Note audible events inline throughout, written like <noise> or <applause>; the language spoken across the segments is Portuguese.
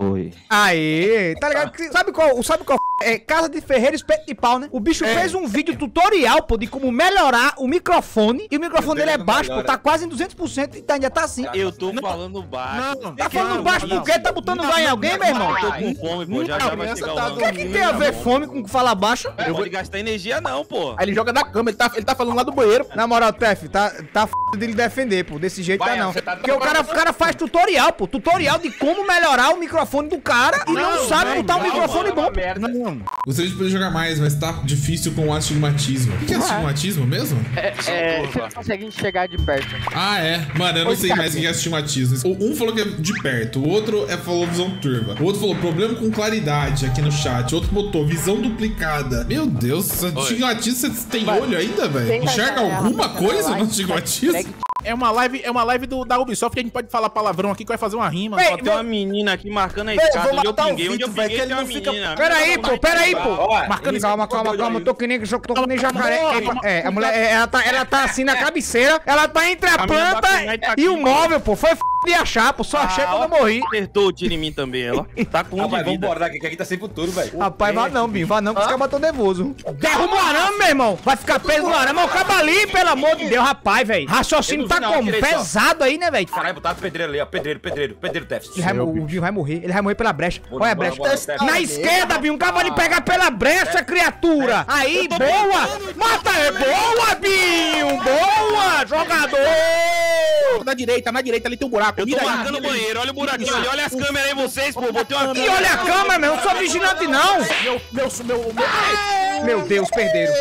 Oi. Aê, tá ligado? <laughs> Sabe qual, sabe qual é Casa de Ferreira Espeto de Pau, né? O bicho fez um vídeo tutorial, pô, de como melhorar o microfone. E o microfone dele é baixo, pô, tá quase em 200% e tá, ainda tá assim. Eu tô falando baixo. Não, Tá falando baixo por quê? Tá botando lá em alguém, meu irmão? Tô com fome, pô. Já já vai chegar o tá rango. O que, é que tem a ver fome com falar baixo? Não pode gastar energia não, pô. Aí ele joga na cama, ele tá, ele tá falando lá do banheiro. Na moral, Tef, tá, tá f dele defender, pô. Desse jeito Vai, tá não. tá- Porque o cara, o cara faz tutorial, pô. Tutorial de como melhorar o microfone do cara e não, sabe botar um microfone bom. Não, Gostaria de poder jogar mais, mas tá difícil com o astigmatismo. O que é astigmatismo mesmo? É, você não consegue enxergar de perto. Ah, é. Mano, eu não sei mais o que é astigmatismo. O- Um falou que é de perto, o outro é, falou visão turva. O outro falou problema com claridade aqui no chat. O outro botou visão duplicada. Meu Deus, astigmatismo, você tem olho ainda, velho? Enxerga alguma ela, coisa no astigmatismo? É uma live, é uma live do, da Ubisoft que a gente pode falar palavrão aqui que vai fazer uma rima. Véi, tem uma menina aqui marcando a escada vou onde eu matar o pinguei. Onde eu pinguei que ele uma não fica-. Peraí, pô, peraí, pô. Marcando Calma, calma, calma. Eu tô que nem, tô que nem jacaré. É, a mulher, é, ela tá, ela tá assim na cabeceira, ela tá entre a A minha planta tá e o móvel, pô. Foi f de achar, pô. Só achei quando eu morri. Acertou o tiro em mim também, ela. Tá com um de Rapaz, vida. vambora daqui, que aqui tá sem futuro, velho. Rapaz, vá não, Binho, vá não, que os caras tão nervoso. Derruba o arame, meu irmão. Vai ficar preso no arame. Mas o cabo ali, pelo amor de Deus, rapaz, velho. Raciocínio tá como? Pesado aí, né, velho? Caralho, botaram pedreiro ali, ó. Pedreiro, pedreiro, pedreiro mo- o Binho vai morrer. Ele vai morrer pela brecha. Olha a brecha. Tefs. Na esquerda, Binho. O cara vai lhe pegar pela brecha, criatura. Aí, boa. Mata ele. Boa, Binho. Boa, jogador. Na direita, na direita ali tem um buraco. Eu tô marcando o banheiro, olha o buraquinho ali, olha as câmeras aí vocês, pô. Botei uma E olha a câmera, meu. Eu não sou vigilante, não. Meu, meu, meu, meu. Meu Deus, perderam.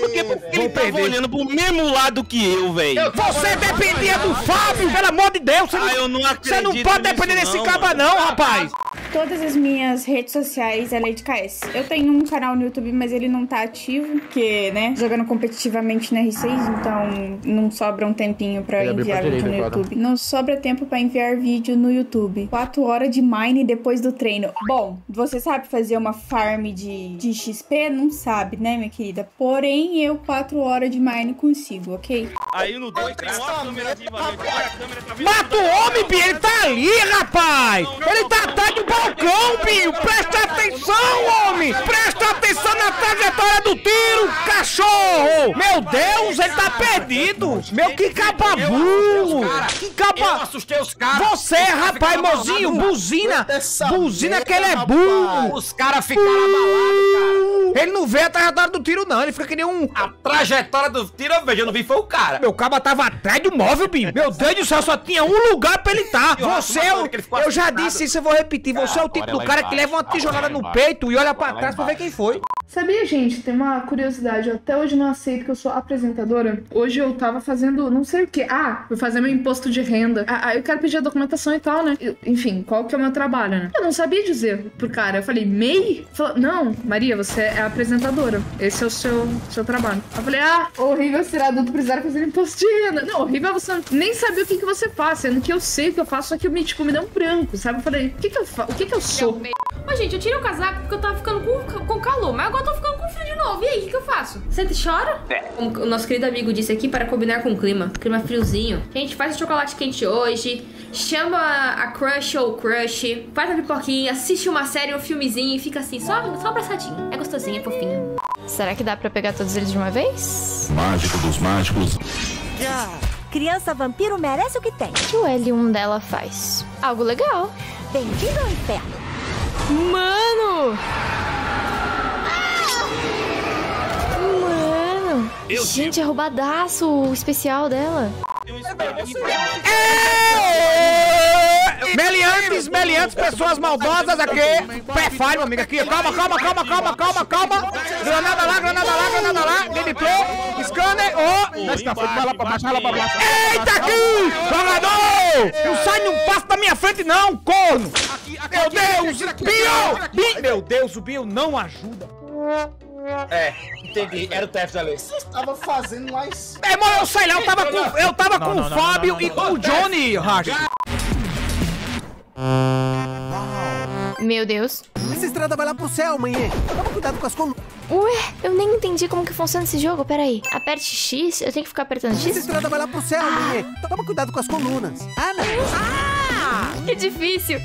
Por quê? Porque ele Vão tava perder. olhando pro mesmo lado que eu, velho. Você dependia do Fábio, pelo amor de Deus. Você Ah, eu não Você não acredito pode depender nisso, desse não, caba, não, rapaz. Todas as minhas redes sociais é Lady KS. Eu tenho um canal no YouTube, mas ele não tá ativo, porque, né, jogando competitivamente na R6, então não sobra um tempinho pra Ele enviar pra vídeo no agora. YouTube. Não sobra tempo pra enviar vídeo no YouTube. 4 horas de mine depois do treino. Bom, você sabe fazer uma farm de, de XP? Não sabe, né, minha querida? Porém, eu 4 horas de mine consigo, ok? Aí no 2 tem uma câmera viva, velho. Olha a câmera, tá vendo? Mata o homem, Binho. Ele tá ali, rapaz. Ele tá atrás do balcão, Binho. Presta atenção, homem. Presta atenção na trajetória do tiro, cachorro. Meu Deus, ele tá perdido. Meu, que capa burro. Que Eu capa... assustei os caras. Você, rapaz, mozinho, buzina. Buzina que ele é burro. Os caras ficaram abalados, cara. Ele não vê a trajetória do tiro, não. Ele fica que nem um... A trajetória do tiro, eu vejo, eu não vi, foi o cara. Meu caba tava atrás do móvel, Binho. Meu Deus do céu, só tinha um lugar pra ele estar. Acho Você é o... Eu já disse isso, eu vou repetir. Você é o tipo do cara que leva uma tijolada no peito e olha pra trás pra ver quem foi. Sabia, gente, tem uma curiosidade. Eu até hoje não aceito que eu sou apresentadora. Hoje eu tava fazendo não sei o que. Ah, vou fazer meu imposto de renda. Ah, ah, eu quero pedir a documentação e tal, né? Eu- enfim, qual que é o meu trabalho, né? Eu não sabia dizer pro cara. Eu falei, MEI? Falou, não, Maria, você é apresentadora. Esse é o seu, seu trabalho. Eu falei, ah, horrível ser adulto precisar fazer imposto de renda. Não, horrível é você nem saber o que, que você faz, sendo que eu sei o que eu faço, só que eu me, tipo, me dá um branco, sabe? Eu falei, o que que eu faço? O que que eu sou? Ô, gente, eu tirei o casaco porque eu tava ficando com, com calor, mas agora eu tô ficando com frio de novo. E aí, o que, que eu faço? Senta e chora? Como o nosso querido amigo disse aqui, para combinar com o clima. Clima friozinho. Gente, faz o chocolate quente hoje. Chama a crush ou crush. Faz a pipoquinha, assiste uma série, um filmezinho e fica assim, só, só abraçadinho. É gostosinho, é fofinho. Será que dá pra pegar todos eles de uma vez? Mágico dos mágicos. Criança vampiro merece o que tem. O que o L1 dela faz? Algo legal. Bem-vindo ao inferno. Mano! Mano! Gente, é roubadaço o especial dela. Meliantes, meliantes, pessoas maldosas aqui. Pé falho, meu amigo, aqui. Calma, calma, calma, calma, calma, calma. Granada lá, granada lá, granada lá. Gameplay, scanner, oh. Desce na frente, vai lá pra baixo, vai lá pra baixo. Eita aqui! Jogador! Não sai num passo da minha frente não, corno! Meu Deus! Bio! Bi- Meu Deus, o Bio não ajuda. É, entendi. Era o Tefs ali. Tava fazendo mais. Meu irmão, eu sei lá, eu tava com, eu tava com não, o não, Fábio não, não, e com o Johnny, Racha. Meu Deus. Essa estrada vai lá pro céu, manhã. Toma cuidado com as colunas. Ué, eu nem entendi como que funciona esse jogo. Peraí. Aperte X, eu tenho que ficar apertando Essa X? estrada vai lá pro céu, manhã. Toma cuidado com as colunas. Ah, não. Ah! <laughs> que difícil.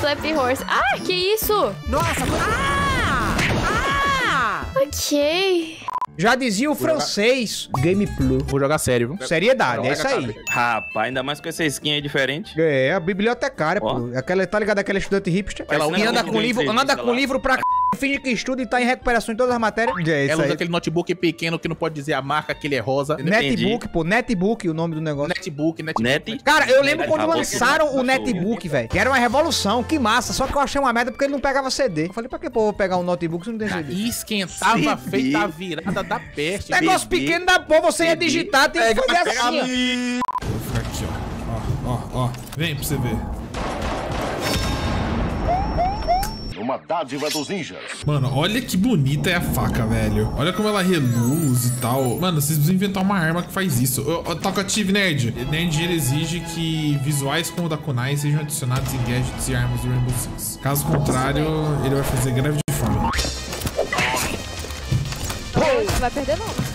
Flappy Horse. Ah, que isso? Nossa, ah! Ok. Já dizia o francês. Game Plus. Vou jogar sério, viu? Seriedade, é isso aí. Rapaz, ainda mais com essa skin aí diferente. É, a bibliotecária, Ó. pô. Aquela, tá ligado? Aquela estudante hipster. Ela usa anda com livro, anda com lá. livro pra c... finge que estuda e tá em recuperação em todas as matérias. É isso Ela usa aí. aquele notebook pequeno que não pode dizer a marca, que ele é rosa. Netbook, pô. Netbook, o nome do negócio. Netbook, netbook. Net? Cara, eu lembro Net- quando lançaram o netbook, velho. Que era uma revolução, que massa. Só que eu achei uma merda porque ele não pegava CD. Eu falei, pra que pô, eu vou pegar um notebook se não tem CD? E esquentava CD. feita a virada da peste. Negócio bebê. pequeno da porra, você ia digitar, tem que fazer assim, ó. Vou ficar aqui, ó. Ó, ó, ó. Vem pra você ver. Uma dádiva dos ninjas. Mano, olha que bonita é a faca, velho. Olha como ela reluz e tal. Mano, vocês precisam inventar uma arma que faz isso. Ô, Talkative Nerd. Nerd, ele exige que visuais como o da Kunai sejam adicionados em gadgets e armas do Rainbow Six. Caso contrário, ele vai fazer greve de fome. Vai perder não.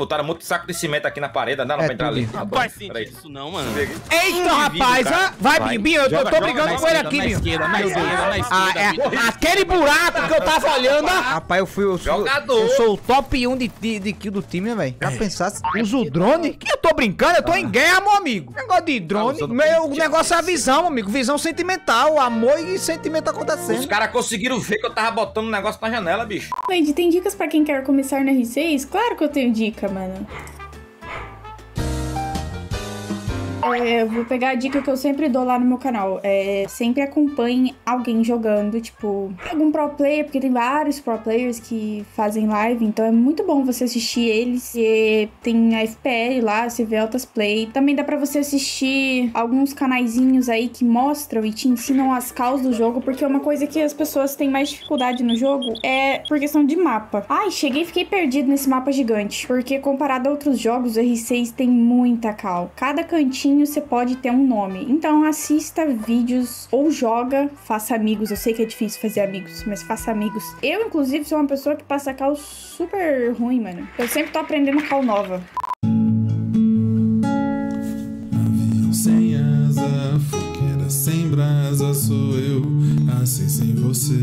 Botaram muito saco de cimento aqui na parede, não dá pra entrar ali. peraí. sentido isso não, mano. Eita, rapaz, ah, vai, Vai. Binho, eu tô- Joga, tô joga brigando com ele aqui, na Binho. esquerda, na esquerda, na Ah, esquerda. é, aquele buraco que eu tava olhando. ah. Rapaz, eu fui. Eu sou, Jogador. eu sou o top 1 de, de, de kill do time, velho. Já pensasse, usa o drone? Que tô brincando, eu tô em guerra, meu amigo. Negócio de drone, usando meu, o negócio é a visão, meu amigo. Visão sentimental, amor e sentimento Os acontecendo. caras conseguiram ver que eu tava botando um negócio na janela, bicho. Lady, tem dicas pra quem quer começar no R6? Claro que eu tenho dica, mano. É, vou pegar a dica que eu sempre dou lá no meu canal. É, sempre acompanhe alguém jogando, tipo, algum pro player, porque tem vários pro players que fazem live, então é muito bom você assistir eles. E tem a FPL lá, você vê altas play. Também dá pra você assistir alguns canaizinhos aí que mostram e te ensinam as causas do jogo, porque uma coisa que as pessoas têm mais dificuldade no jogo é por questão de mapa. Ai, cheguei e fiquei perdido nesse mapa gigante, porque comparado a outros jogos, o R6 tem muita cal. Cada cantinho você pode ter um nome. Então assista vídeos ou joga, faça amigos. Eu sei que é difícil fazer amigos, mas faça amigos. Eu, inclusive, sou uma pessoa que passa cal super ruim, mano. Eu sempre tô aprendendo cal nova. Avião sem asa, fogueira sem brasa, sou eu, assim sem você.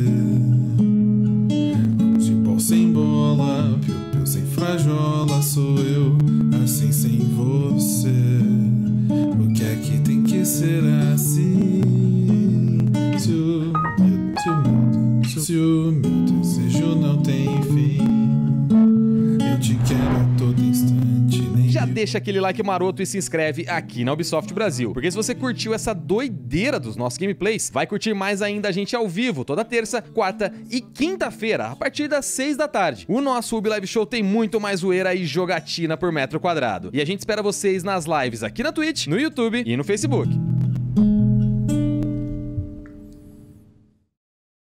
Futebol sem bola, piu-piu sem frajola, sou eu, assim sem você. O que é que tem que ser assim? Se o deixa aquele like maroto e se inscreve aqui na Ubisoft Brasil. Porque se você curtiu essa doideira dos nossos gameplays, vai curtir mais ainda a gente ao vivo, toda terça, quarta e quinta-feira, a partir das 6 da tarde. O nosso Ubi Live Show tem muito mais zoeira e jogatina por metro quadrado. E a gente espera vocês nas lives aqui na Twitch, no YouTube e no Facebook.